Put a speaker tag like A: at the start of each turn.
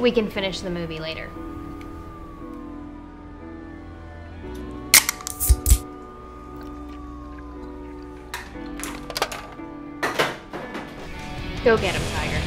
A: we can finish the movie later. Go get him, Tiger.